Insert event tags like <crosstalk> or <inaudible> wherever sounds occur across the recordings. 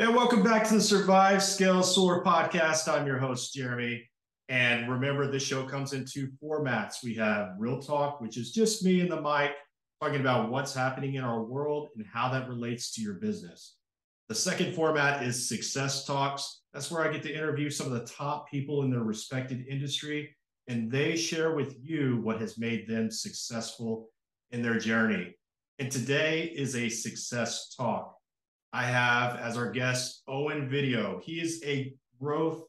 And welcome back to the Survive, Scale, Soar podcast. I'm your host, Jeremy. And remember, this show comes in two formats. We have Real Talk, which is just me and the mic talking about what's happening in our world and how that relates to your business. The second format is Success Talks. That's where I get to interview some of the top people in their respected industry, and they share with you what has made them successful in their journey. And today is a success talk. I have as our guest Owen Video. He is a growth,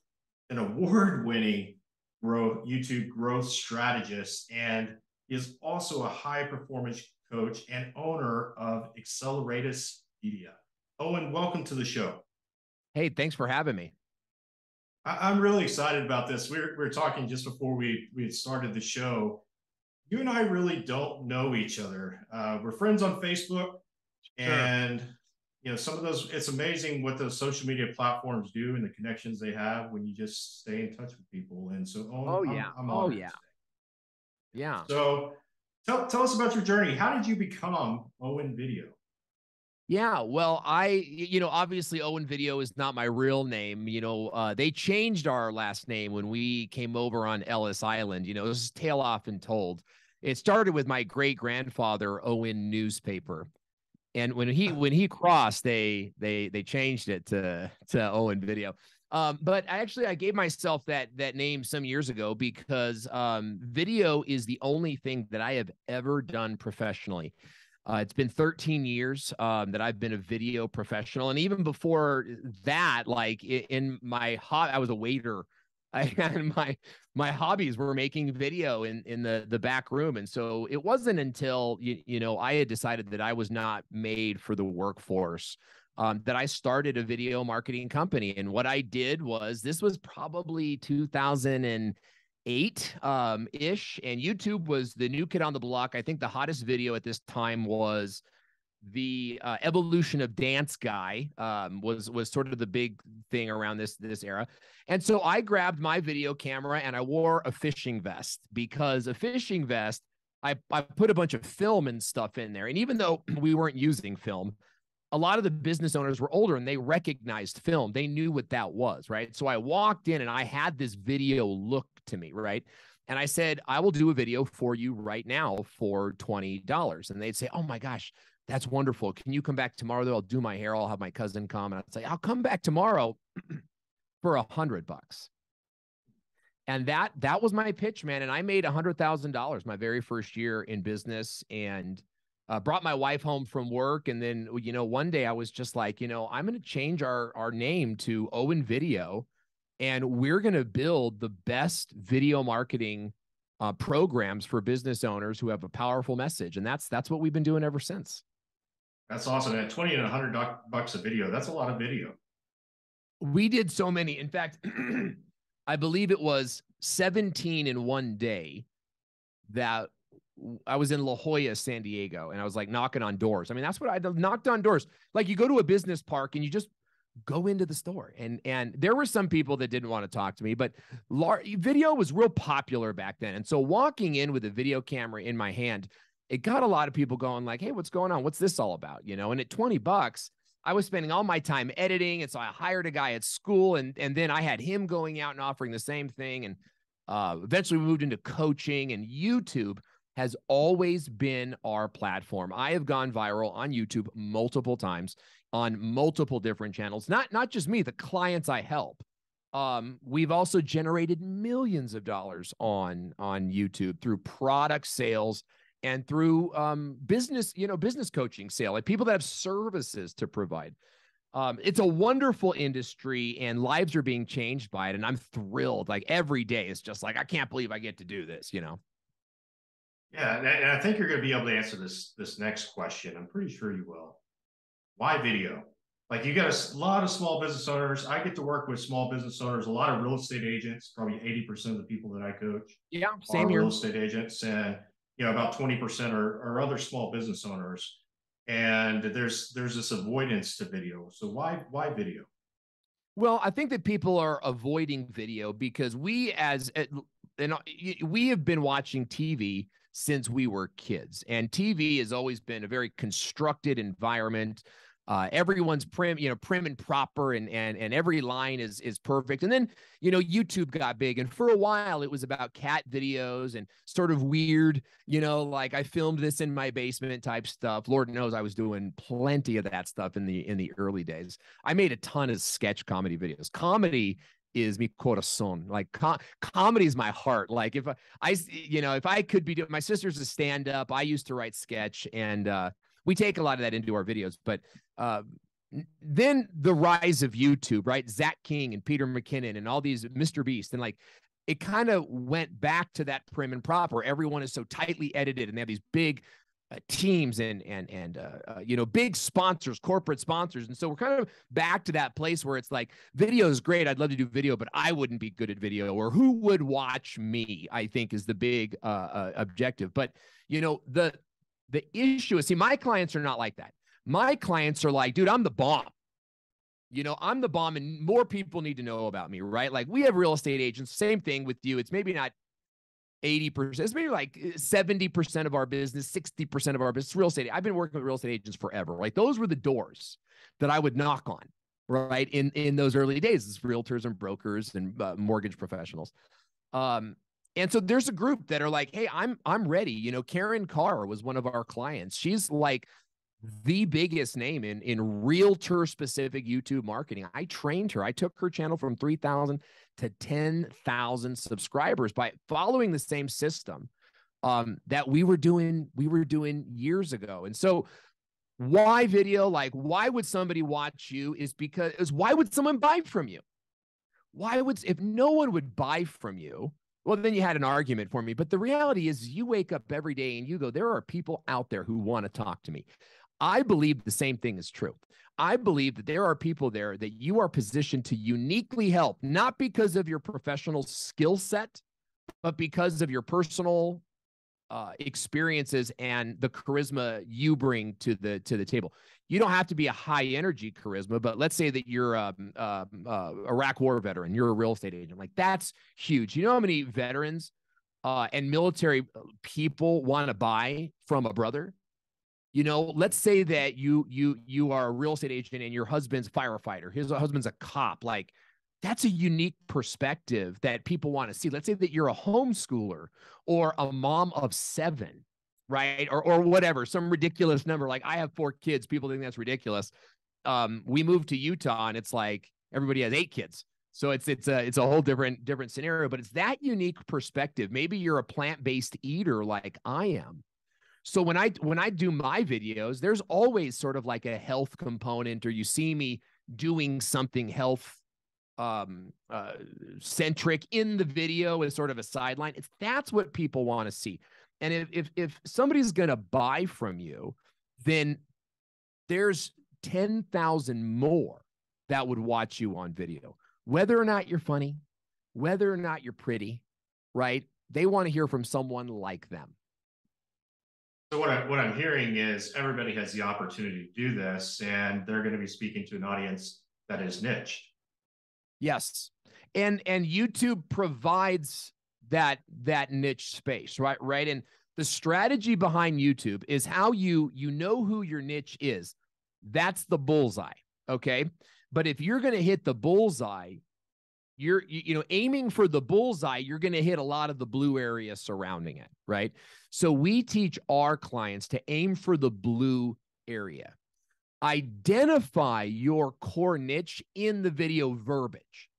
an award winning growth YouTube growth strategist, and he is also a high performance coach and owner of Acceleratus Media. Owen, welcome to the show. Hey, thanks for having me. I, am really excited about this. We were, we were talking just before we, we had started the show. You and I really don't know each other. Uh, we're friends on Facebook, sure. and you know some of those it's amazing what those social media platforms do and the connections they have when you just stay in touch with people and so oh, oh yeah I'm, I'm oh yeah today. yeah so tell, tell us about your journey how did you become owen video yeah, well, I, you know, obviously Owen Video is not my real name. You know, uh, they changed our last name when we came over on Ellis Island. You know, this is tale often told. It started with my great grandfather Owen newspaper, and when he when he crossed, they they they changed it to to Owen Video. Um, but actually, I gave myself that that name some years ago because um, video is the only thing that I have ever done professionally. Uh, it's been 13 years um, that I've been a video professional, and even before that, like in my hot, I was a waiter <laughs> I, and my my hobbies were making video in in the the back room. And so it wasn't until you, you know I had decided that I was not made for the workforce um, that I started a video marketing company. And what I did was this was probably 2008 um, ish and YouTube was the new kid on the block. I think the hottest video at this time was the uh, evolution of dance guy um, was was sort of the big thing around this this era. And so i grabbed my video camera and i wore a fishing vest because a fishing vest i i put a bunch of film and stuff in there. And even though <clears throat> we weren't using film a lot of the business owners were older and they recognized film. They knew what that was right? So i walked in and i had this video look to me right? And I said, I will do a video for you right now for $20. And they'd say, Oh my gosh, that's wonderful. Can you come back tomorrow? Though I'll do my hair. I'll have my cousin come, and I'll say, I'll come back tomorrow <clears throat> for a hundred bucks. And that that was my pitch, man. And I made a hundred thousand dollars my very first year in business, and uh, brought my wife home from work. And then you know, one day I was just like, you know, I'm going to change our our name to Owen Video, and we're going to build the best video marketing uh, programs for business owners who have a powerful message. And that's that's what we've been doing ever since. That's awesome. At 20 and 100 bucks a video, that's a lot of video. We did so many. In fact, <clears throat> I believe it was 17 in one day that I was in La Jolla, San Diego, and I was like knocking on doors. I mean, that's what I knocked on doors. Like you go to a business park and you just go into the store and and there were some people that didn't want to talk to me but lar- video was real popular back then and so walking in with a video camera in my hand it got a lot of people going like, "Hey, what's going on? What's this all about?" You know, and at 20 bucks, I was spending all my time editing, and so I hired a guy at school, and and then I had him going out and offering the same thing, and uh, eventually we moved into coaching, and YouTube has always been our platform. I have gone viral on YouTube multiple times on multiple different channels. Not not just me, the clients I help. Um, we've also generated millions of dollars on on YouTube through product sales and through um, business, you know, business coaching sale, like people that have services to provide. Um, it's a wonderful industry and lives are being changed by it. And I'm thrilled. Like every day, it's just like, I can't believe I get to do this, you know? Yeah. And I think you're going to be able to answer this, this next question. I'm pretty sure you will. Why video? Like you got a lot of small business owners. I get to work with small business owners, a lot of real estate agents, probably 80% of the people that I coach. Yeah. Same here. Real estate agents. And you know about 20% are, are other small business owners. And there's there's this avoidance to video. So why why video? Well i think that people are avoiding video because we as eh, and uh, we have been watching tv since we were kids. And tv has always been a very constructed environment Uh, everyone's prim, you know, prim and proper, and and and every line is is perfect. And then you know, YouTube got big, and for a while it was about cat videos and sort of weird, you know, like I filmed this in my basement type stuff. Lord knows I was doing plenty of that stuff in the in the early days. I made a ton of sketch comedy videos. Comedy is mi corazón. Like com- comedy is my heart. Like if I, I, you know, if I could be doing, my sister's a stand up. I used to write sketch, and uh, we take a lot of that into our videos. But uh, then the rise of YouTube, right? Zach King and Peter McKinnon and all these Mr. Beast, and like it kind of went back to that prim and proper. Everyone is so tightly edited, and they have these big uh, teams and and and uh, uh, you know big sponsors, corporate sponsors, and so we're kind of back to that place where it's like video is great. I'd love to do video, but I wouldn't be good at video, or who would watch me? I think is the big uh, uh, objective. But you know the the issue is, see, my clients are not like that. My clients are like, dude, I'm the bomb. You know, I'm the bomb, and more people need to know about me, right? Like we have real estate agents, same thing with you. It's maybe not 80%, it's maybe like 70% of our business, 60% of our business, real estate. I've been working with real estate agents forever. Like those were the doors that I would knock on, right? In in those early days, as realtors and brokers and uh, mortgage professionals. Um, and so there's a group that are like, hey, I'm I'm ready. You know, Karin Carr was one of our clients. She's like the biggest name in in realtor specific YouTube marketing. I trained her. I took her channel from 3,000 to 10,000 subscribers by following the same system um, that we were doing we were doing years ago. And so why video like why would somebody watch you is because is why would someone buy from you? Why would if no one would buy from you, well, then you had an argument for me. But the reality is, you wake up every day and you go, there are people out there who want to talk to me. I believe the same thing is true. I believe that there are people there that you are positioned to uniquely help, not because of your professional skill set, but because of your personal uh, experiences and the charisma you bring to the to the table. You don't have to be a high energy charisma, but let's say that you're a, a, a Iraq War veteran, you're a real estate agent. Like that's huge. You know how many veterans uh, and military uh, people want to buy from a brother? you know let's say that you you you are a real estate agent and your husband's firefighter his husband's a cop like that's a unique perspective that people want to see let's say that you're a homeschooler or a mom of seven right? Or or whatever some ridiculous number like i have four kids people think that's ridiculous. Um we moved to utah and it's like everybody has eight kids. So it's it's a it's a whole different different scenario but it's that unique perspective. Maybe you're a plant-based eater like i am. So when I when I do my videos, there's always sort of like a health component, or you see me doing something health um uh centric in the video as sort of a sideline. It's that's what people want to see. And if if if somebody's gonna buy from you, then there's 10,000 more that would watch you on video. Whether or not you're funny, whether or not you're pretty, right? They want to hear from someone like them. So what I what I'm hearing is everybody has the opportunity to do this, and they're going to be speaking to an audience that is niche. Yes, and and YouTube provides that that niche space, right? Right, and the strategy behind YouTube is how you you know who your niche is. That's the bullseye, okay? But if you're going to hit the bullseye, you're you, you know aiming for the bullseye you're going to hit a lot of the blue area surrounding it right so we teach our clients to aim for the blue area identify your core niche in the video verbiage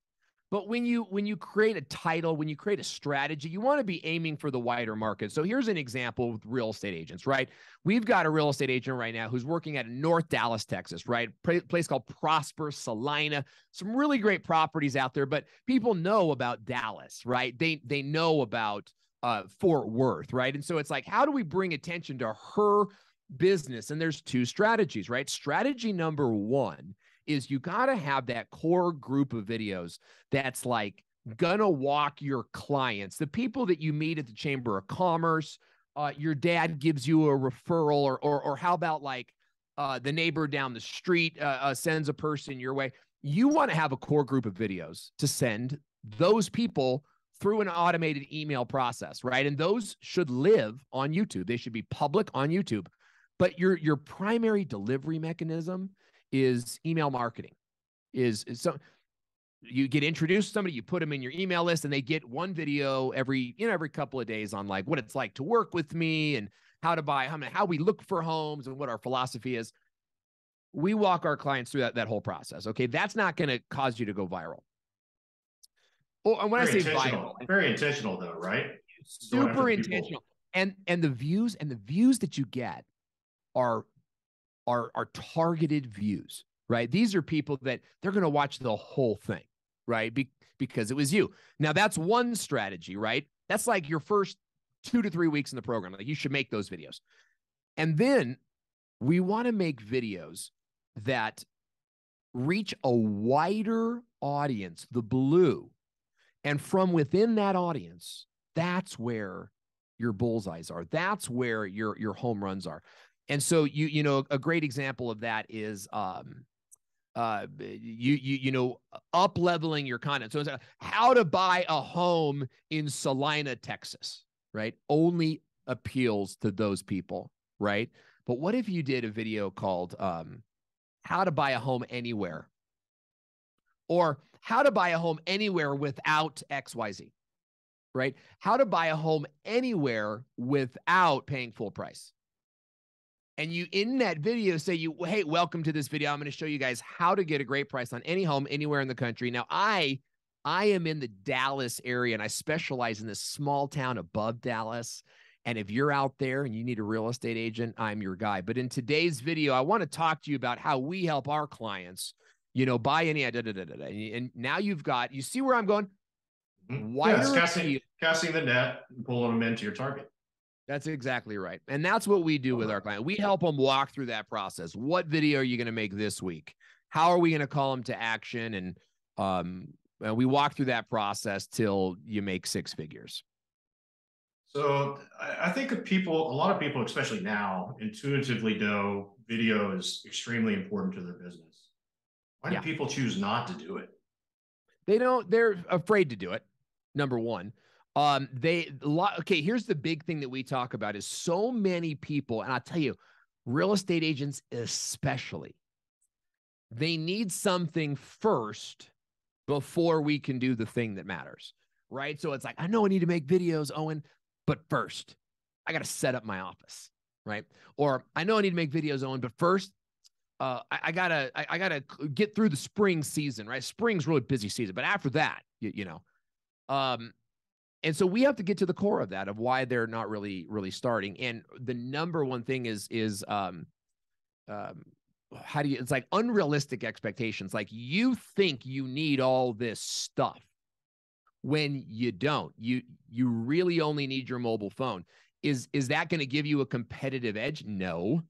but when you when you create a title, when you create a strategy, you want to be aiming for the wider market. So here's an example with real estate agents, right? We've got a real estate agent right now who's working at North Dallas, Texas, right? place called Prosper Celina. Some really great properties out there, but people know about Dallas, right? They they know about uh, Fort Worth, right? And so it's like, how do we bring attention to her business? And there's two strategies, right? Strategy number one is you got to have that core group of videos that's like gonna walk your clients, the people that you meet at the Chamber of Commerce. Uh, your dad gives you a referral, or or, or how about like uh, the neighbor down the street uh, uh sends a person your way. You want to have a core group of videos to send those people through an automated email process, right? And those should live on YouTube. They should be public on YouTube. But your your primary delivery mechanism is email marketing. Is, is so you get introduced to somebody, you put them in your email list, and they get one video every you know every couple of days on like what it's like to work with me and how to buy how, how we look for homes and what our philosophy is. We walk our clients through that that whole process. Okay, that's not going to cause you to go viral. Oh, and when very I say viral, very intentional though, right? Super intentional. And and the views and the views that you get are are are targeted views, right? These are people that they're going to watch the whole thing, right? Be, because it was you. Now that's one strategy, right? That's like your first 2 to 3 weeks in the program. Like you should make those videos. And then we want to make videos that reach a wider audience, the blue. And from within that audience, that's where your bullseyes are. That's where your your home runs are. And so you you know a great example of that is um uh you you you know up leveling your content. So it's like how to buy a home in Celina, Texas, right? Only appeals to those people, right? But what if you did a video called um how to buy a home anywhere or how to buy a home anywhere without XYZ? right? How to buy a home anywhere without paying full price. And you in that video say you, hey, welcome to this video. I'm going to show you guys how to get a great price on any home anywhere in the country. Now, I I am in the Dallas area and I specialize in this small town above Dallas. And if you're out there and you need a real estate agent, I'm your guy. But in today's video, I want to talk to you about how we help our clients, you know, buy any. Da, da, da, da, And now you've got, you see where I'm going? Mm-hmm. Wider yeah, casting, casting the net and pulling them into your target. That's exactly right. And that's what we do with our client. We help them walk through that process. What video are you going to make this week? How are we going to call them to action? And um, and we walk through that process till you make six figures. So I think people, a lot of people, especially now, intuitively know video is extremely important to their business. Why do yeah. people choose not to do it? They don't. They're afraid to do it number one. Um, they lot okay, here's the big thing that we talk about is so many people, and I'll tell you, real estate agents especially, they need something first before we can do the thing that matters. Right. So it's like, I know I need to make videos, Owen, but first I got to set up my office. Right. Or I know I need to make videos, Owen, but first uh, I, I, gotta I, I, gotta get through the spring season, right? Spring's really busy season, but after that, you, you know, um, and so we have to get to the core of that of why they're not really really starting. And the number one thing is is um, um, how do you? It's like unrealistic expectations. Like you think you need all this stuff when you don't. You you really only need your mobile phone. Is is that going to give you a competitive edge? No.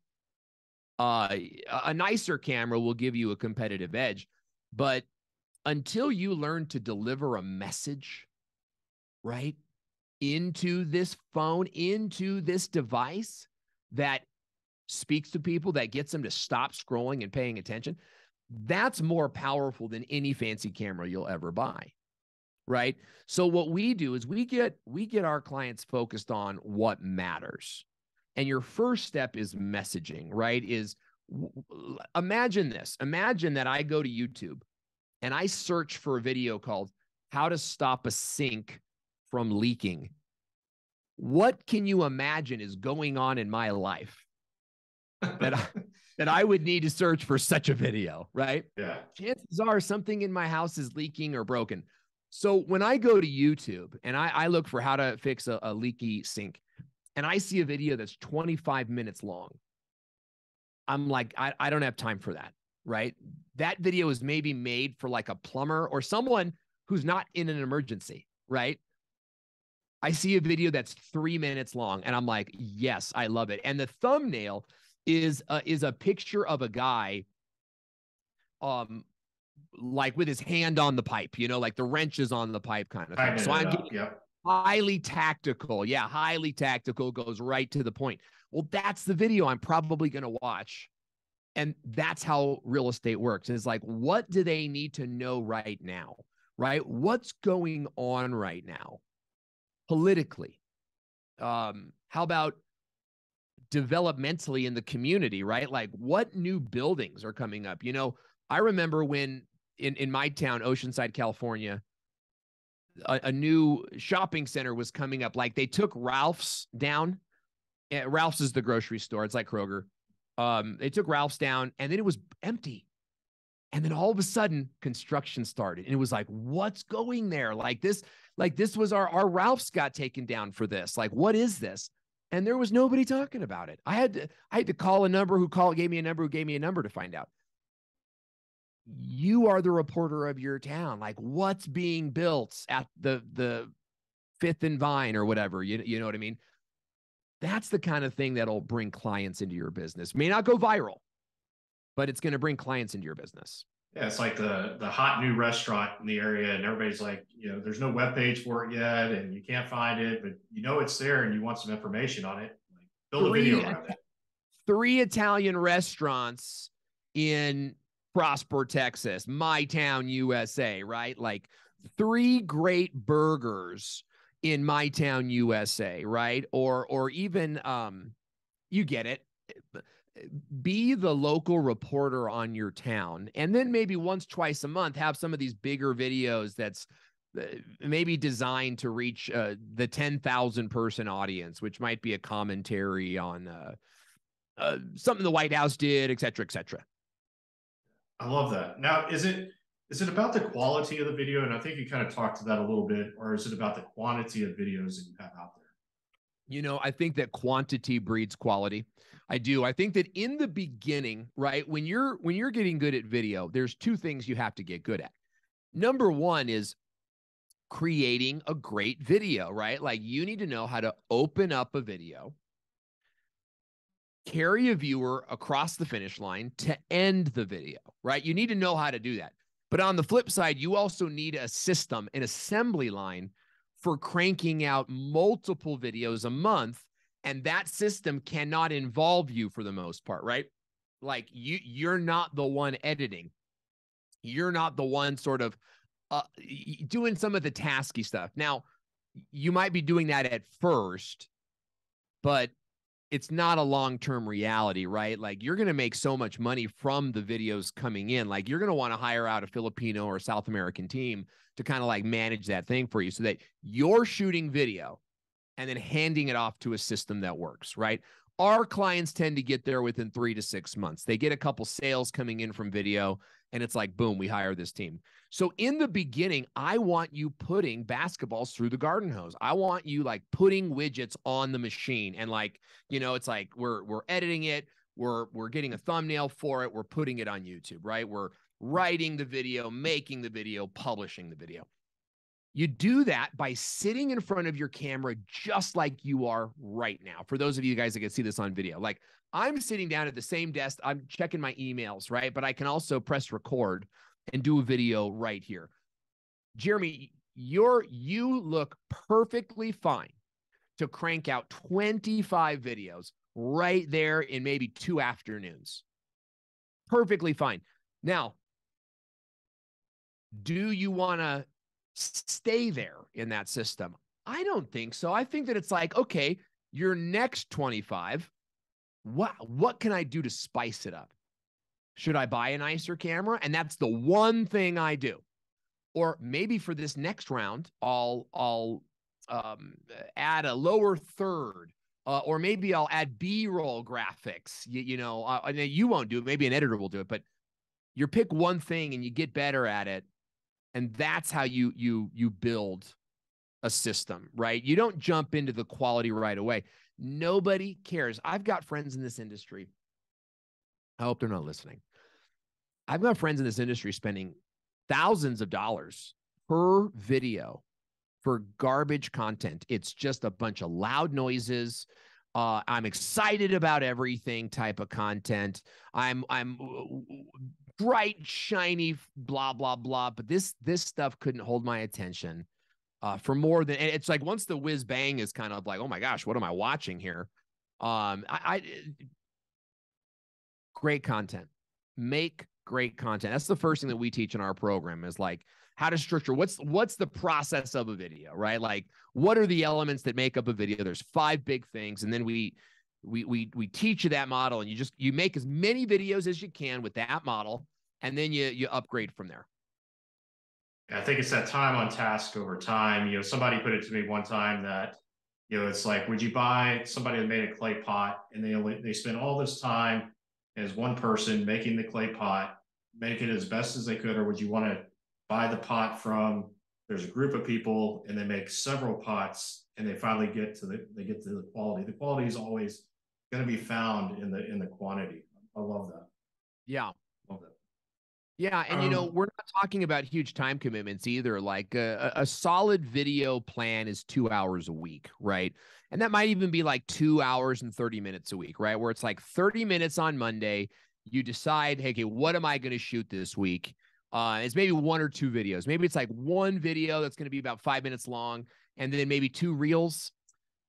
Uh, a nicer camera will give you a competitive edge, but until you learn to deliver a message, right, into this phone, into this device that speaks to people, that gets them to stop scrolling and paying attention, that's more powerful than any fancy camera you'll ever buy. Right. So what we do is we get we get our clients focused on what matters. And your first step is messaging, right? Is imagine this. Imagine that I go to YouTube and I search for a video called How to Stop a Sink from Leaking. What can you imagine is going on in my life that I, <laughs> that I would need to search for such a video, right? Yeah. Chances are something in my house is leaking or broken. So when I go to YouTube and I, I look for how to fix a, a leaky sink, and I see a video that's 25 minutes long, I'm like, I, I don't have time for that right? That video is maybe made for like a plumber or someone who's not in an emergency, right? I see a video that's three minutes long and I'm like, yes, I love it. And the thumbnail is uh, is a picture of a guy um like with his hand on the pipe, you know, like the wrench is on the pipe kind of thing. So I'm getting yep. highly tactical. Yeah, highly tactical goes right to the point. Well, that's the video I'm probably going to watch and that's how real estate works. It's like, what do they need to know right now? Right? What's going on right now politically? Um, how about developmentally in the community, right? Like what new buildings are coming up? You know, I remember when in, in my town, Oceanside, California, a, a new shopping center was coming up. Like they took Ralph's down. Eh, Ralph's is the grocery store. It's like Kroger. Um, they took Ralph's down and then it was empty. And then all of a sudden, construction started. And it was like, what's going there? Like this, like this was our our Ralph's got taken down for this. Like, what is this? And there was nobody talking about it. I had to, I had to call a number who called, gave me a number who gave me a number to find out. You are the reporter of your town. Like, what's being built at the the fifth and vine or whatever? You, you know what I mean? That's the kind of thing that'll bring clients into your business. May not go viral, but it's going to bring clients into your business. Yeah, it's like the the hot new restaurant in the area, and everybody's like, you know, there's no web page for it yet, and you can't find it, but you know it's there, and you want some information on it. Like, build three, a video around it. Three Italian restaurants in Prosper, Texas, my town, USA, right? Like three great burgers in my town, USA, right? Or or even um, you get it be the local reporter on your town and then maybe once twice a month have some of these bigger videos that's uh, maybe designed to reach uh, the 10,000 person audience which might be a commentary on uh, uh, something the white house did et cetera et cetera. I love that. Now is it is it about the quality of the video? And i think you kind of talked to that a little bit or is it about the quantity of videos that you have out there you know i think that quantity breeds quality I do. I think that in the beginning, right, when you're when you're getting good at video, there's two things you have to get good at. Number 1 is creating a great video, right? Like you need to know how to open up a video, carry a viewer across the finish line to end the video, right? You need to know how to do that. But on the flip side, you also need a system, an assembly line for cranking out multiple videos a month and that system cannot involve you for the most part right? Like you you're not the one editing. You're not the one sort of uh, doing some of the tasky stuff. Now you might be doing that at first but it's not a long-term reality right like you're going to make so much money from the videos coming in like you're going to want to hire out a filipino or south american team to kind of like manage that thing for you so that you're shooting video and then handing it off to a system that works, right? Our clients tend to get there within three to six months. They get a couple sales coming in from video, and it's like, boom, we hire this team. So in the beginning, I want you putting basketballs through the garden hose. I want you like putting widgets on the machine, and like, you know, it's like we're we're editing it, we're we're getting a thumbnail for it, we're putting it on YouTube, right? We're writing the video, making the video, publishing the video. You do that by sitting in front of your camera just like you are right now. For those of you guys that can see this on video, like I'm sitting down at the same desk, I'm checking my emails, right? But I can also press record and do a video right here. Jeremy, you're you look perfectly fine to crank out 25 videos right there in maybe two afternoons. Perfectly fine. Now, do you want to stay there in that system? I don't think so. I think that it's like, okay, your next 25, what what can I do to spice it up? Should I buy a nicer camera? And that's the one thing I do. Or maybe for this next round, I'll I'll um, add a lower third, uh, or maybe I'll add B-roll graphics. You, you know, uh, you won't do it. Maybe an editor will do it, but you pick one thing and you get better at it, and that's how you you you build a system right? You don't jump into the quality right away. Nobody cares. I've got friends in this industry. I hope they're not listening. I've got friends in this industry spending thousands of dollars per video for garbage content. It's just a bunch of loud noises. Uh, I'm excited about everything type of content. I'm I'm bright, shiny, blah blah blah. But this this stuff couldn't hold my attention uh, for more than. it's like once the whiz bang is kind of like, oh my gosh, what am I watching here? Um, I, I great content, make great content. That's the first thing that we teach in our program is like how to structure what's what's the process of a video, right? Like what are the elements that make up a video? There's five big things, and then we we we we teach you that model and you just you make as many videos as you can with that model and then you you upgrade from there. I think it's that time on task over time. You know somebody put it to me one time that you know it's like would you buy somebody that made a clay pot and they only they spend all this time as one person making the clay pot make it as best as they could or would you want to buy the pot from there's a group of people and they make several pots and they finally get to the they get to the quality. The quality is always going to be found in the in the quantity. I love that. Yeah. Love that. Yeah, and um, you know um, we're not talking about huge time commitments either. Like a, a solid video plan is two hours a week, right? And that might even be like two hours and thirty minutes a week, right? Where it's like thirty minutes on Monday. You decide, hey, okay, what am I going to shoot this week? Uh, it's maybe one or two videos. Maybe it's like one video that's going to be about five minutes long, and then maybe two reels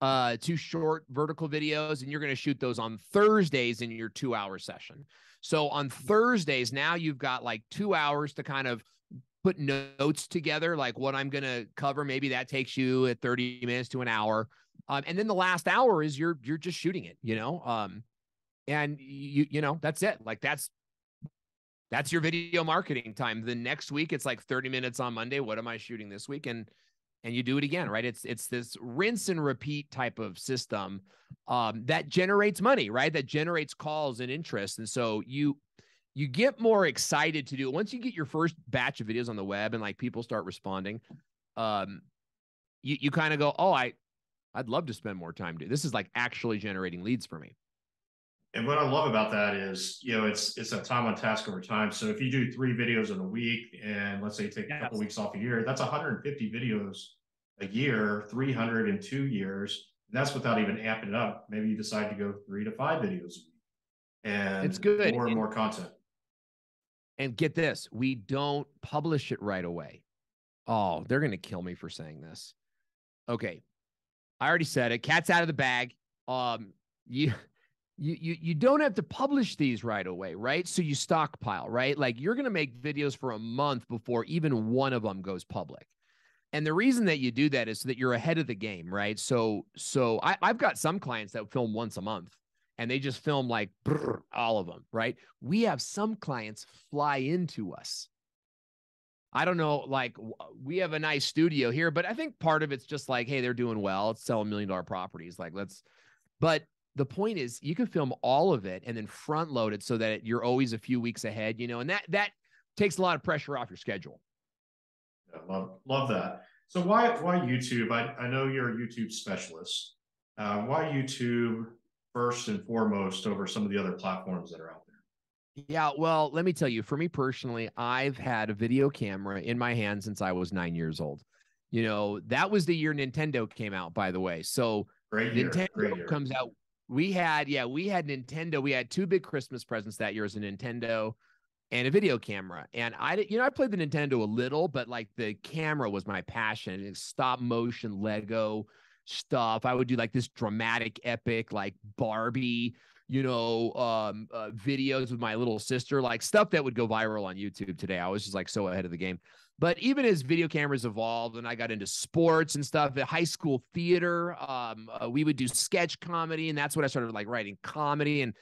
uh, two short vertical videos, and you're going to shoot those on Thursdays in your two hour session. So on Thursdays, now you've got like two hours to kind of put notes together, like what I'm going to cover. Maybe that takes you at 30 minutes to an hour. Um, and then the last hour is you're you're just shooting it, you know. Um, and you you know that's it. Like that's that's your video marketing time. The next week it's like 30 minutes on Monday. What am I shooting this week? And and you do it again, right? It's it's this rinse and repeat type of system um, that generates money, right? That generates calls and interest, and so you you get more excited to do it once you get your first batch of videos on the web and like people start responding. Um, you you kind of go, oh, I I'd love to spend more time doing this. Is like actually generating leads for me. And what I love about that is, you know, it's it's a time on task over time. So if you do three videos in a week, and let's say you take a couple weeks off a year, that's 150 videos a year, 300 in two years. And that's without even amping it up. Maybe you decide to go three to five videos a week, and it's good. More and more content. And get this, we don't publish it right away. Oh, they're gonna kill me for saying this. Okay, I already said it. Cat's out of the bag. Um, you you you you don't have to publish these right away, right? So you stockpile, right? Like you're going to make videos for a month before even one of them goes public. And the reason that you do that is so that you're ahead of the game, right? So so I, I've got some clients that film once a month and they just film like brr, all of them, right? We have some clients fly into us. I don't know, like we have a nice studio here, but I think part of it's just like, hey, they're doing well. It's selling million dollar properties. Like, let's, but the point is you can film all of it and then front load it so that you're always a few weeks ahead, you know, and that that takes a lot of pressure off your schedule. Yeah, love love that. So why why YouTube? I, I know you're a YouTube specialist. Uh, why YouTube first and foremost over some of the other platforms that are out there? Yeah, well, let me tell you, for me personally, I've had a video camera in my hand since I was nine years old. You know, that was the year Nintendo came out, by the way. So Nintendo Great comes out we had yeah we had nintendo we had two big christmas presents that year as a nintendo and a video camera. And i you know i played the nintendo a little but like the camera was my passion. And stop motion lego stuff. I would do like this dramatic epic like barbie you know um uh, videos with my little sister like stuff that would go viral on youtube today. I was just like so ahead of the game but even as video cameras evolved and I got into sports and stuff, at high school theater, um, uh, we would do sketch comedy, and that's what I started like writing comedy. And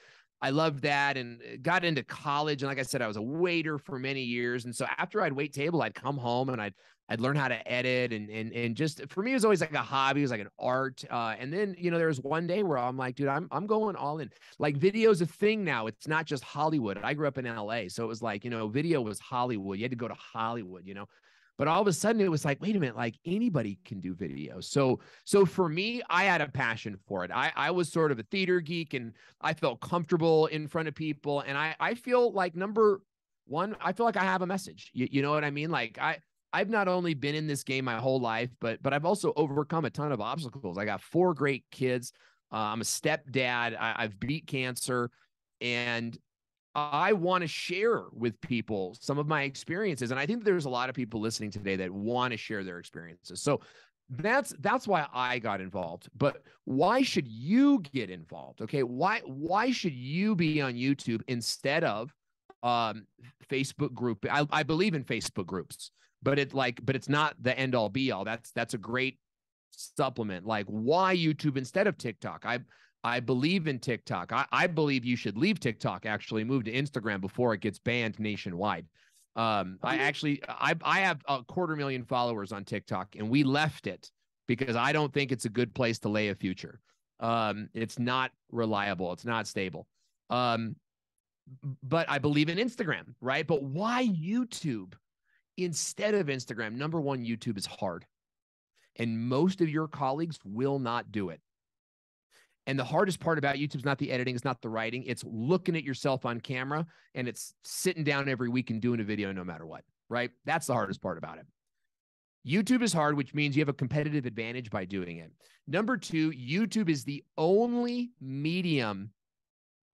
I loved that and uh, got into college. And like I said, I was a waiter for many years. And so after I'd wait table, I'd come home and I'd I'd learn how to edit and and and just for me it was always like a hobby, it was like an art. Uh, and then you know there was one day where I'm like, dude, I'm I'm going all in. Like video's a thing now. It's not just Hollywood. I grew up in LA, so it was like you know video was Hollywood. You had to go to Hollywood, you know. But all of a sudden it was like, wait a minute, like anybody can do video. So so for me, I had a passion for it. I I was sort of a theater geek and I felt comfortable in front of people. And I I feel like number one, I feel like I have a message. You, you know what I mean? Like I I've not only been in this game my whole life, but but I've also overcome a ton of obstacles. I got four great kids. Uh, I'm a stepdad. I, I've beat cancer, and I want to share with people some of my experiences. And I think there's a lot of people listening today that want to share their experiences. So that's that's why I got involved. But why should you get involved? Okay, why why should you be on YouTube instead of um Facebook group? I, I believe in Facebook groups but it like but it's not the end all be all that's that's a great supplement like why youtube instead of tiktok i I believe in TikTok. I, I believe you should leave TikTok, actually move to Instagram before it gets banned nationwide. Um, I actually I I have a quarter million followers on TikTok and we left it because I don't think it's a good place to lay a future. Um, it's not reliable, it's not stable. Um, but I believe in Instagram, right? But why YouTube instead of Instagram? Number one, YouTube is hard. And most of your colleagues will not do it. And the hardest part about YouTube is not the editing, it's not the writing. It's looking at yourself on camera and it's sitting down every week and doing a video no matter what, right? That's the hardest part about it. YouTube is hard, which means you have a competitive advantage by doing it. Number two, YouTube is the only medium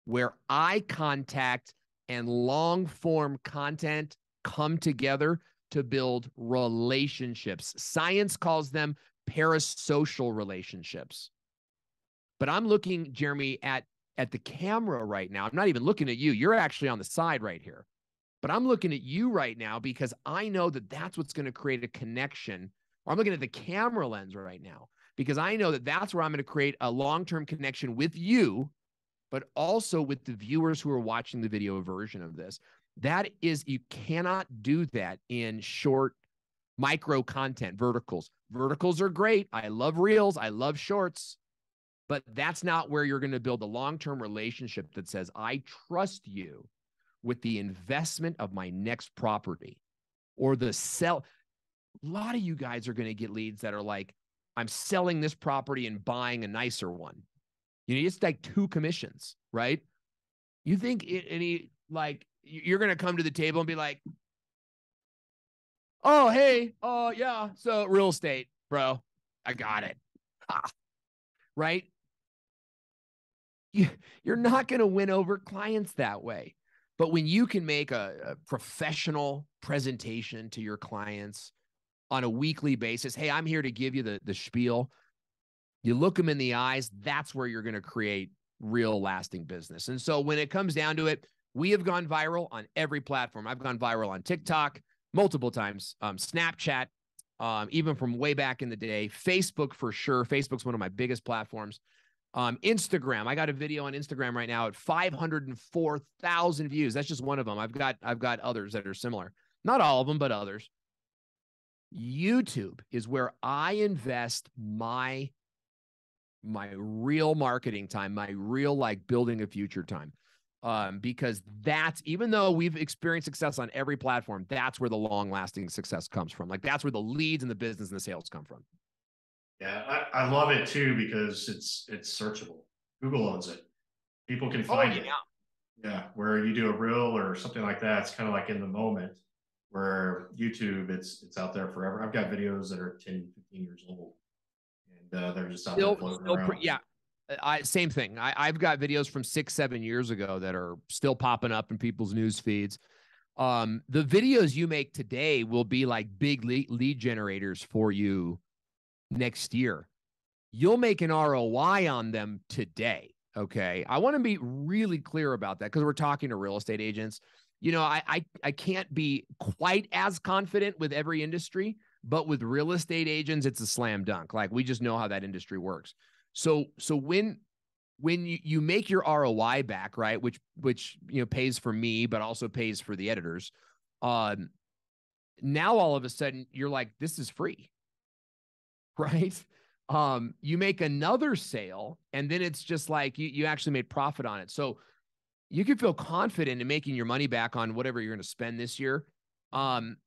where eye contact and long form content come together to build relationships. Science calls them parasocial relationships. But I'm looking, Jeremy, at at the camera right now. I'm not even looking at you. You're actually on the side right here. But I'm looking at you right now because I know that that's what's going to create a connection. Or I'm looking at the camera lens right now because I know that that's where I'm going to create a long-term connection with you, but also with the viewers who are watching the video version of this. That is you cannot do that in short micro content verticals. Verticals are great. I love reels, I love shorts but that's not where you're going to build a long term relationship that says, I trust you with the investment of my next property or the sell. A lot of you guys are going to get leads that are like, I'm selling this property and buying a nicer one. You know, it's like two commissions, right? You think any like you're going to come to the table and be like, oh, hey, oh, yeah. So real estate, bro, I got it. Ha. Right you, you're not going to win over clients that way. But when you can make a, a, professional presentation to your clients on a weekly basis, hey, I'm here to give you the, the spiel. You look them in the eyes, that's where you're going to create real lasting business. And so when it comes down to it, we have gone viral on every platform. I've gone viral on TikTok multiple times, um, Snapchat, um, even from way back in the day, Facebook for sure. Facebook's one of my biggest platforms. Um, Instagram, I got a video on Instagram right now at 504,000 views. That's just one of them. I've got I've got others that are similar. Not all of them, but others. YouTube is where I invest my my real marketing time, my real like building a future time. Um, because that's even though we've experienced success on every platform, that's where the long lasting success comes from. Like that's where the leads and the business and the sales come from. Yeah, I, I love it too because it's it's searchable. Google owns it. People can oh, find oh, yeah. it. Yeah, where you do a reel or something like that, it's kind of like in the moment. Where YouTube, it's it's out there forever. I've got videos that are 10, 15 years old, and uh, they're just out still, there floating around. yeah, I same thing. I, I've got videos from six, seven years ago that are still popping up in people's news feeds. Um, the videos you make today will be like big lead, lead generators for you next year. You'll make an ROI on them today. Okay. I want to be really clear about that because we're talking to real estate agents. You know, I, I I can't be quite as confident with every industry, but with real estate agents, it's a slam dunk. Like we just know how that industry works. So so when when you, you make your ROI back, right, which which you know pays for me, but also pays for the editors, um, now all of a sudden you're like, this is free. <laughs> right? Um, you make another sale, and then it's just like you, you actually made profit on it. So you can feel confident in making your money back on whatever you're going to spend this year. Um,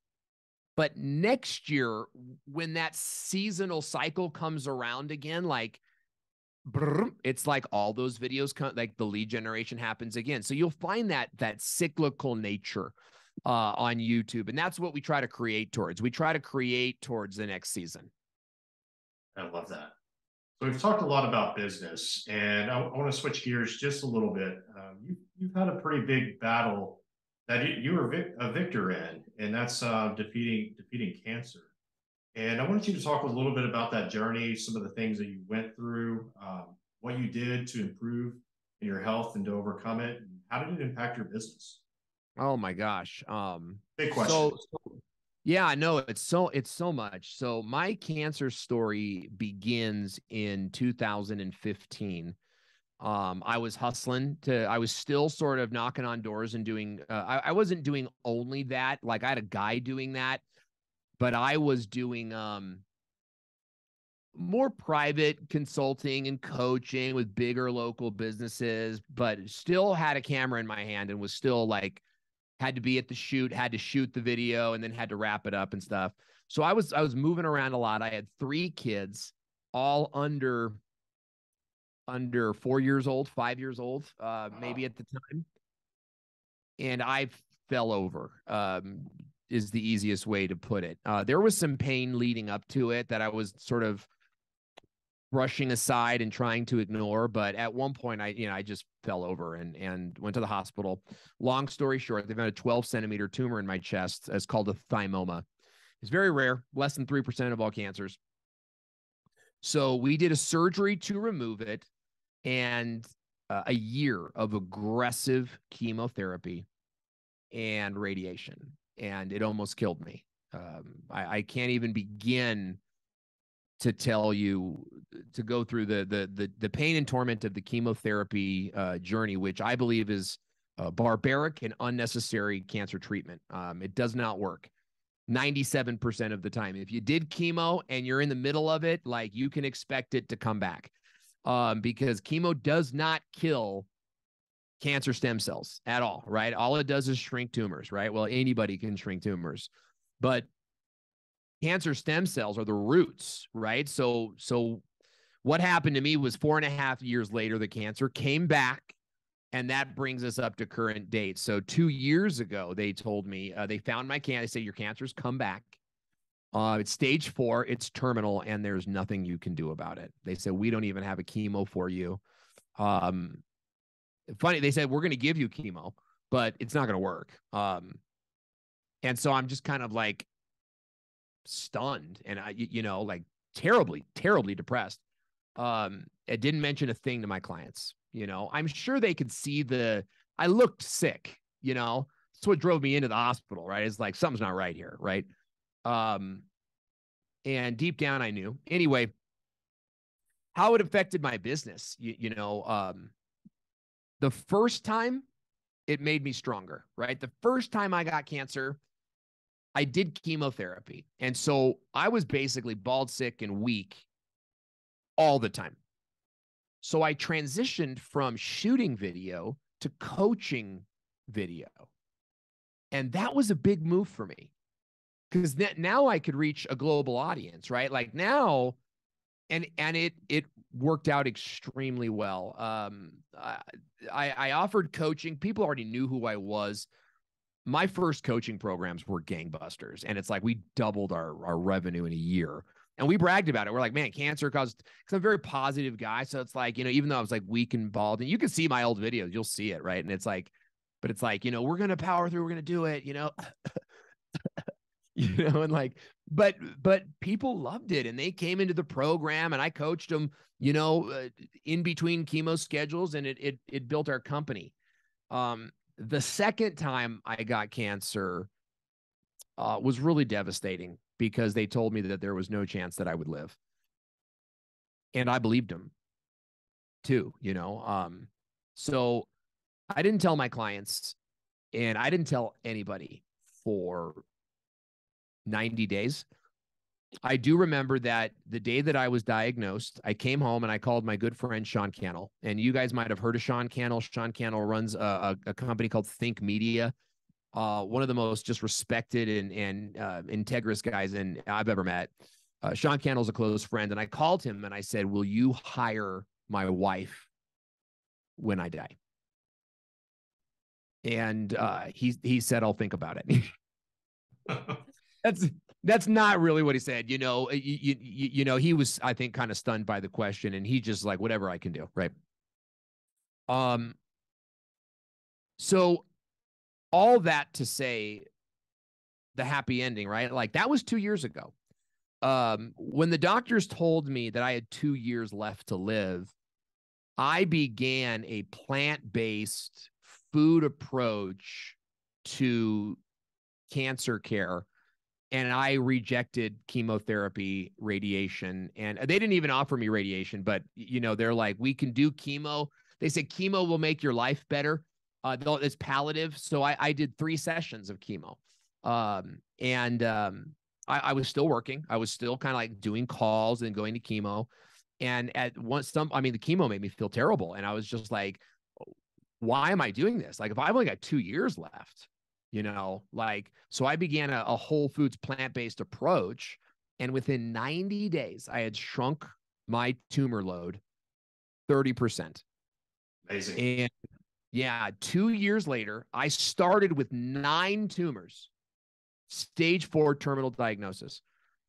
but next year, when that seasonal cycle comes around again, like it's like all those videos come like the lead generation happens again. So you'll find that that cyclical nature uh, on YouTube, and that's what we try to create towards. We try to create towards the next season. I love that. So we've talked a lot about business, and I, I want to switch gears just a little bit. Um, you, you've had a pretty big battle that you, you were vic- a victor in, and that's uh, defeating defeating cancer. And I wanted you to talk a little bit about that journey, some of the things that you went through, um, what you did to improve in your health and to overcome it, and how did it impact your business? Oh my gosh, um, big question. So, so yeah, no, it's so it's so much. So my cancer story begins in 2015. Um, I was hustling to, I was still sort of knocking on doors and doing, uh, I, I wasn't doing only that. Like I had a guy doing that, but I was doing, um, more private consulting and coaching with bigger local businesses, but still had a camera in my hand and was still like had to be at the shoot, had to shoot the video and then had to wrap it up and stuff. So I was I was moving around a lot. I had 3 kids all under under 4 years old, 5 years old, uh maybe at the time. And I fell over. Um is the easiest way to put it. Uh, there was some pain leading up to it that I was sort of brushing aside and trying to ignore. But at one point, I, you know, I just fell over and and went to the hospital. Long story short, they found a 12 centimeter tumor in my chest. It's called a thymoma. It's very rare, less than 3% of all cancers. So we did a surgery to remove it and uh, a year of aggressive chemotherapy and radiation. And it almost killed me. Um, I, I can't even begin to tell you to go through the the the, the pain and torment of the chemotherapy uh, journey, which I believe is uh, barbaric and unnecessary cancer treatment. Um, it does not work. 97% of the time. If you did chemo and you're in the middle of it, like you can expect it to come back um, because chemo does not kill cancer stem cells at all, right? All it does is shrink tumors, right? Well, anybody can shrink tumors, but cancer stem cells are the roots, right? So, so what happened to me was four and a half years later, the cancer came back. And that brings us up to current date. So, two years ago, they told me uh, they found my cancer. They said, Your cancer's come back. Uh, it's stage four, it's terminal, and there's nothing you can do about it. They said, We don't even have a chemo for you. Um, funny, they said, We're going to give you chemo, but it's not going to work. Um, and so I'm just kind of like, stunned and I, you know, like terribly, terribly depressed. Um, it didn't mention a thing to my clients. You know, I'm sure they could see the, I looked sick, you know, that's what drove me into the hospital, right? It's like something's not right here, right? Um, and deep down, I knew. Anyway, how it affected my business, you, you know, um, the first time it made me stronger, right? The first time I got cancer, I did chemotherapy. And so I was basically bald, sick, and weak all the time. So I transitioned from shooting video to coaching video. And that was a big move for me because now I could reach a global audience, right? Like now, and and it it worked out extremely well. Um, I I offered coaching. People already knew who I was my first coaching programs were gangbusters and it's like we doubled our our revenue in a year and we bragged about it. We're like man cancer caused because i'm a very positive guy. So it's like you know even though i was like weak and bald and you can see my old videos you'll see it right? And it's like but it's like you know we're gonna power through we're gonna do it you know? <laughs> You know and like but but people loved it and they came into the program and i coached them you know uh, in between chemo schedules and it it it built our company. Um the second time I got cancer uh, was really devastating because they told me that there was no chance that I would live. And I believed them too, you know. Um, so I didn't tell my clients and I didn't tell anybody for 90 days. I do remember that the day that I was diagnosed, I came home and I called my good friend Sean Cannell. And you guys might have heard of Sean Cannell. Sean Cannell runs a, a, a company called Think Media. Uh, one of the most just respected and and uh, integrous guys in I've ever met. Uh, Sean Cannell's a close friend, and I called him and I said, "Will you hire my wife when I die?" And uh, he he said, "I'll think about it." <laughs> That's that's not really what he said. You know, you, you, you know, he was, I think, kind of stunned by the question, and he just like whatever I can do, right? Um. So, all that to say, the happy ending, right? Like that was two years ago. Um, when the doctors told me that I had two years left to live, I began a plant-based food approach to cancer care and I rejected chemotherapy, radiation, and they didn't even offer me radiation. But you know, they're like, we can do chemo, They said chemo will make your life better. Uh, though it's palliative. So I, I did three sessions of chemo. Um, and um, I, I was still working. I was still kind of like doing calls and going to chemo. And at once some, I mean, the chemo made me feel terrible. And I was just like, why am I doing this? Like, if I've only got two years left, you know, like, so I began a, a whole foods plant based approach. And within 90 days, I had shrunk my tumor load 30%. Amazing. And yeah, two years later, I started with nine tumors, stage four terminal diagnosis.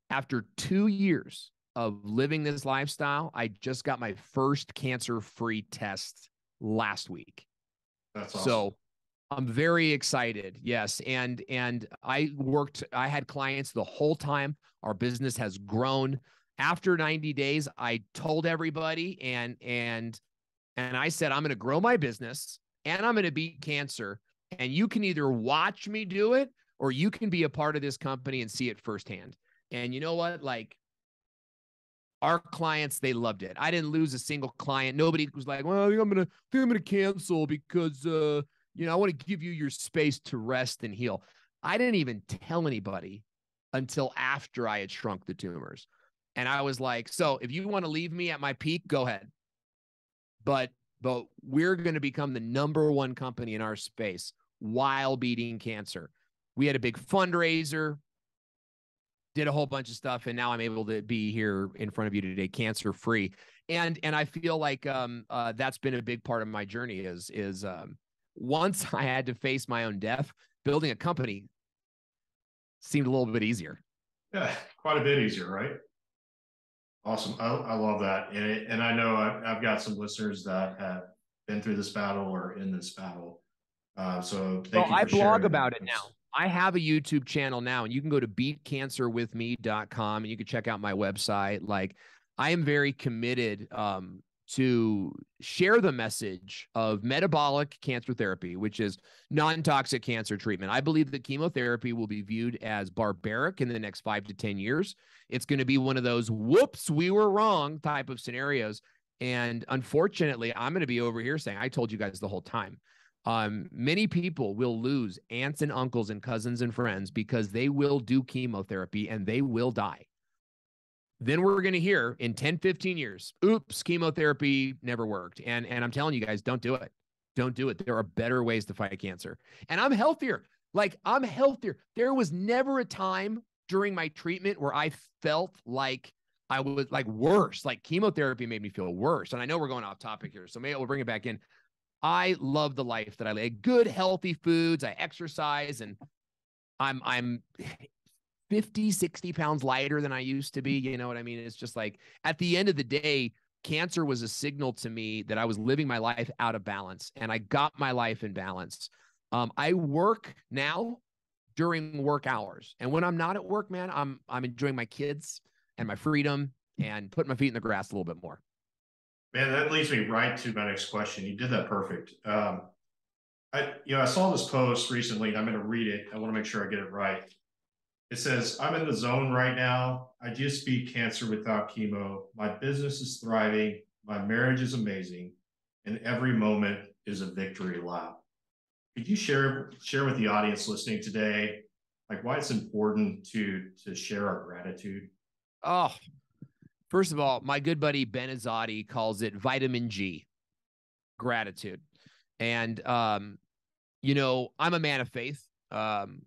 After two years of living this lifestyle, I just got my first cancer free test last week. That's awesome. So I'm very excited. Yes. And and I worked, I had clients the whole time. Our business has grown. After 90 days, I told everybody and and and I said, I'm going to grow my business and I'm going to beat cancer. And you can either watch me do it or you can be a part of this company and see it firsthand. And you know what? Like our clients, they loved it. I didn't lose a single client. Nobody was like, well, I'm I think I'm gonna cancel because uh, you know, I want to give you your space to rest and heal. I didn't even tell anybody until after I had shrunk the tumors. And I was like, so if you want to leave me at my peak, go ahead. But but we're going to become the number one company in our space while beating cancer. We had a big fundraiser, did a whole bunch of stuff, and now I'm able to be here in front of you today, cancer free. And and I feel like um, uh, that's been a big part of my journey. Is is um, once <laughs> I had to face my own death, building a company seemed a little bit easier. Yeah, quite a bit easier, right? Awesome. I, I love that. And, it, and I know I've, I've, got some listeners that have been through this battle or in this battle. Uh, so well, I blog about it now. I have a YouTube channel now, and you can go to beatcancerwithme.com and you can check out my website. Like, I am very committed um, to share the message of metabolic cancer therapy, which is non toxic cancer treatment. I believe that chemotherapy will be viewed as barbaric in the next five to 10 years. It's going to be one of those whoops, we were wrong type of scenarios. And unfortunately, I'm going to be over here saying, I told you guys the whole time. Um, many people will lose aunts and uncles and cousins and friends because they will do chemotherapy and they will die. Then we're going to hear in 10, 15 years, oops, chemotherapy never worked. And, and I'm telling you guys, don't do it. Don't do it. There are better ways to fight cancer. And I'm healthier. Like I'm healthier. There was never a time during my treatment where I felt like I was like worse. Like chemotherapy made me feel worse. And I know we're going off topic here. So maybe we'll bring it back in. I love the life that I lead Good, healthy foods. I exercise and I'm I'm 50, 60 pounds lighter than I used to be. You know what I mean? It's just like at the end of the day, cancer was a signal to me that I was living my life out of balance and I got my life in balance. Um, I work now during work hours. And when I'm not at work, man, I'm I'm enjoying my kids and my freedom and putting my feet in the grass a little bit more. Man, that leads me right to my next question. You did that perfect. Um, I you know, I saw this post recently and I'm going to read it. I want to make sure I get it right. It says, I'm in the zone right now. I just beat cancer without chemo. My business is thriving. My marriage is amazing. And every moment is a victory lap. Could you share share with the audience listening today, like why it's important to to share our gratitude? Oh, first of all, my good buddy Ben Azadi calls it vitamin G, gratitude. And um, you know, I'm a man of faith. Um,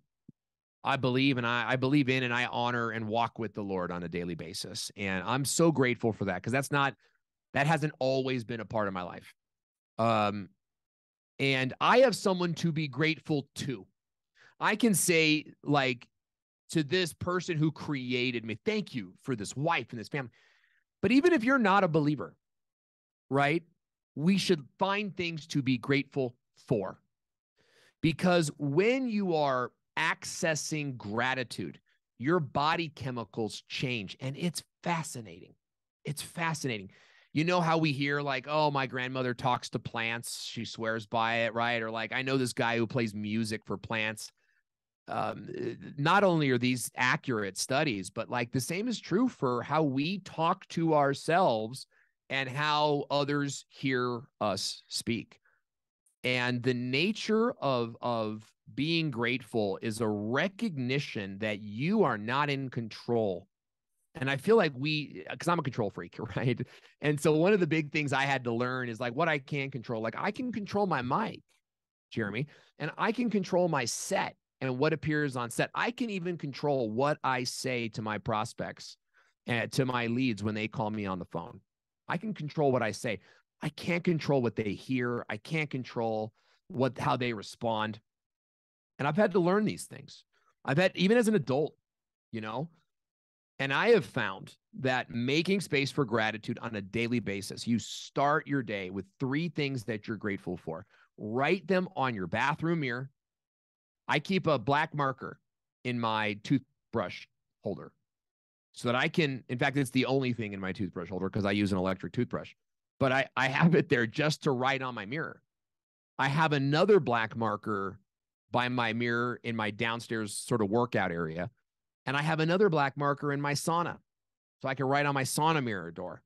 I believe and I, I believe in and I honor and walk with the Lord on a daily basis. And I'm so grateful for that because that's not, that hasn't always been a part of my life. Um, and I have someone to be grateful to. I can say, like, to this person who created me, thank you for this wife and this family. But even if you're not a believer, right, we should find things to be grateful for. Because when you are accessing gratitude, your body chemicals change. And it's fascinating. It's fascinating. You know how we hear, like, oh, my grandmother talks to plants. She swears by it, right? Or like, I know this guy who plays music for plants. Um, not only are these accurate studies, but like the same is true for how we talk to ourselves and how others hear us speak. And the nature of, of being grateful is a recognition that you are not in control. And I feel like we, because I'm a control freak, <laughs> right? And so one of the big things I had to learn is like what I can control. Like I can control my mic, Jeremy, and I can control my set and what appears on set. I can even control what I say to my prospects and uh, to my leads when they call me on the phone. I can control what I say. I can't control what they hear. I can't control what how they respond. And I've had to learn these things. I've had even as an adult, you know. And I have found that making space for gratitude on a daily basis, you start your day with three things that you're grateful for. Write them on your bathroom mirror. I keep a black marker in my toothbrush holder so that I can, in fact, it's the only thing in my toothbrush holder because I use an electric toothbrush, but I, I have it there just to write on my mirror. I have another black marker by my mirror in my downstairs sort of workout area. And I have another black marker in my sauna. So I can write on my sauna mirror door.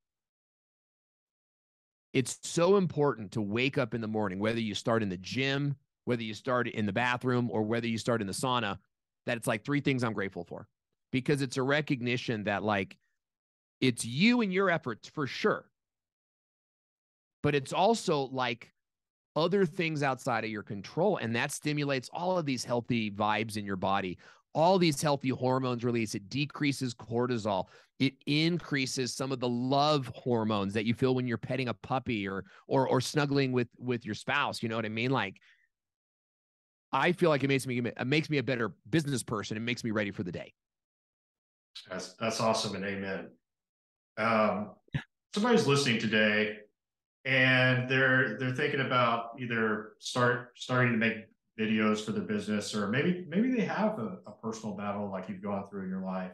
It's so important to wake up in the morning, whether you start in the gym, whether you start in the bathroom, or whether you start in the sauna, that it's like three things I'm grateful for because it's a recognition that like it's you and your efforts for sure. But it's also like other things outside of your control. And that stimulates all of these healthy vibes in your body, all these healthy hormones release. It decreases cortisol. It increases some of the love hormones that you feel when you're petting a puppy or or or snuggling with with your spouse. You know what I mean? Like I feel like it makes me it makes me a better business person. It makes me ready for the day. That's that's awesome and amen. Um, somebody's listening today, and they're they're thinking about either start starting to make videos for their business, or maybe maybe they have a, a personal battle like you've gone through in your life.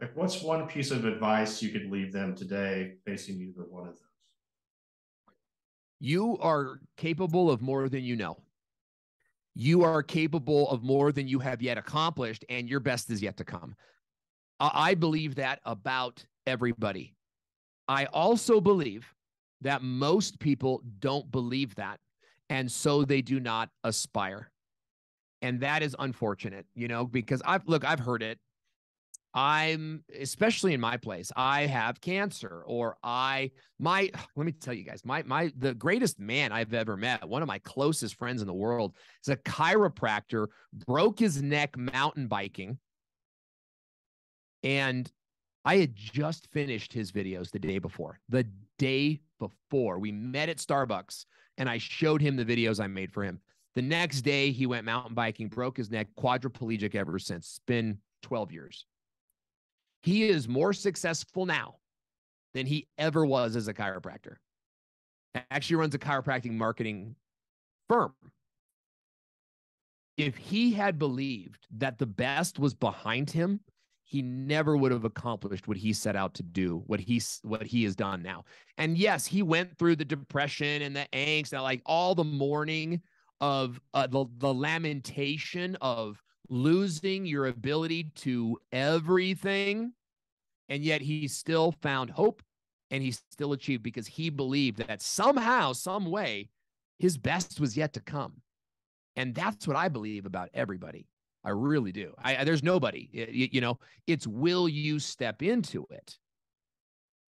Like, what's one piece of advice you could leave them today facing either one of those? You are capable of more than you know. You are capable of more than you have yet accomplished, and your best is yet to come. I believe that about everybody. I also believe that most people don't believe that. And so they do not aspire. And that is unfortunate, you know, because I've, look, I've heard it. I'm, especially in my place, I have cancer or I, my, <sighs> let me tell you guys, my, my, the greatest man I've ever met, one of my closest friends in the world is a chiropractor, broke his neck mountain biking and I had just finished his videos the day before. The day before we met at Starbucks and I showed him the videos I made for him. The next day, he went mountain biking, broke his neck, quadriplegic ever since. It's been 12 years. He is more successful now than he ever was as a chiropractor. Actually runs a chiropractic marketing firm. If he had believed that the best was behind him, he never would have accomplished what he set out to do, what he's what he has done now. And yes, he went through the depression and the angst and like all the mourning of uh, the the lamentation of losing your ability to everything, and yet he still found hope and he still achieved because he believed that somehow, some way, his best was yet to come. And that's what I believe about everybody. I really do. I, there's nobody, you, you know, it's will you step into it?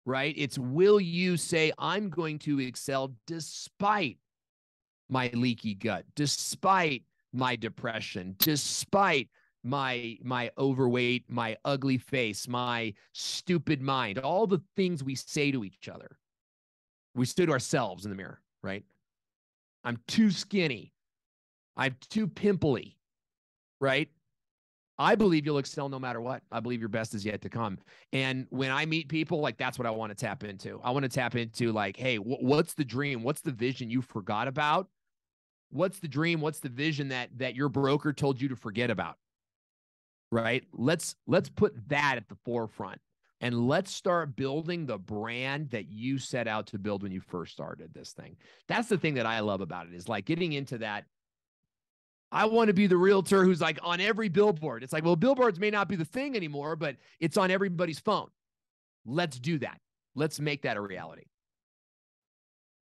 Right? It's will you say, I'm going to excel despite my leaky gut, despite my depression, despite my my overweight, my ugly face, my stupid mind, all the things we say to each other. We say to ourselves in the mirror, right? I'm too skinny. I'm too pimply right? I believe you'll excel no matter what. I believe your best is yet to come. And when I meet people, like that's what I want to tap into. I want to tap into like, hey, w- what's the dream? What's the vision you forgot about? What's the dream? What's the vision that that your broker told you to forget about? Right? Let's let's put that at the forefront and let's start building the brand that you set out to build when you first started this thing. That's the thing that I love about it is like getting into that I want to be the realtor who's like on every billboard. It's like, well, billboards may not be the thing anymore, but it's on everybody's phone. Let's do that. Let's make that a reality.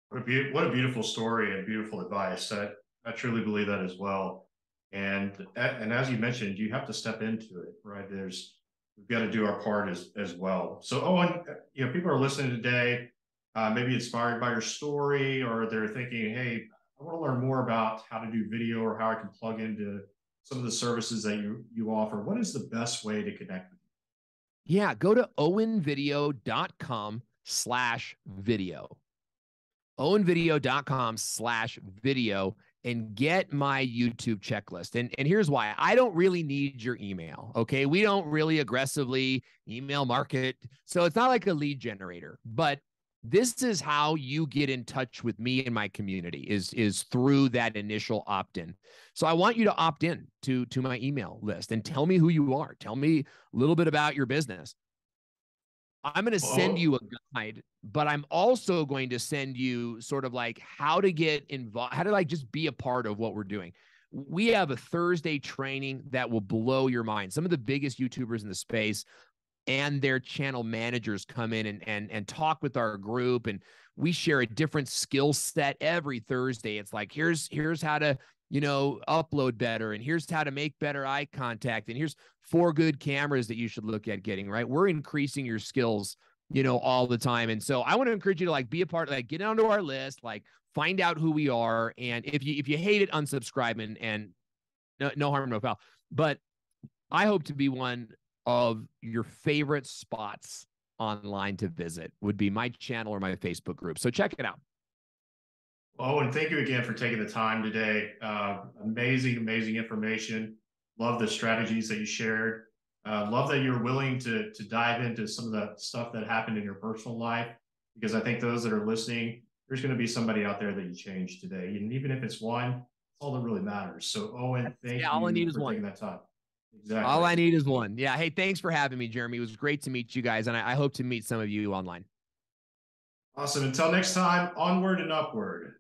What a, be- what a beautiful story and beautiful advice. I, I truly believe that as well. And and as you mentioned, you have to step into it, right? There's we've got to do our part as as well. So Owen, you know, people are listening today, uh, maybe inspired by your story, or they're thinking, hey, want to learn more about how to do video or how I can plug into some of the services that you you offer. What is the best way to connect with you? Yeah, go to owenvideo.com slash video. owenvideo.com slash video and get my YouTube checklist. And, and here's why I don't really need your email. Okay. We don't really aggressively email market. So it's not like a lead generator, but this is how you get in touch with me and my community is is through that initial opt-in so i want you to opt in to to my email list and tell me who you are tell me a little bit about your business I'm going to send oh. you a guide, but I'm also going to send you sort of like how to get involved, how to like just be a part of what we're doing. We have a Thursday training that will blow your mind. Some of the biggest YouTubers in the space and their channel managers come in and and and talk with our group and we share a different skill set every Thursday. It's like here's here's how to you know, upload better. And here's how to make better eye contact. And here's four good cameras that you should look at getting, right? We're increasing your skills, you know, all the time. And so I want to encourage you to like be a part like get onto our list, like find out who we are. And if you if you hate it, unsubscribe and and no, no harm, no foul. But I hope to be one of your favorite spots online to visit would be my channel or my Facebook group. So check it out. Oh, and thank you again for taking the time today. Uh, amazing, amazing information. Love the strategies that you shared. Uh, love that you're willing to to dive into some of the stuff that happened in your personal life, because I think those that are listening, there's going to be somebody out there that you changed today, and even if it's one, it's all that really matters. So, Owen, thank yeah, you all I need is one. that time. Exactly. All I need is one. Yeah. Hey, thanks for having me, Jeremy. It was great to meet you guys, and I, I hope to meet some of you online. Awesome. Until next time, onward and upward.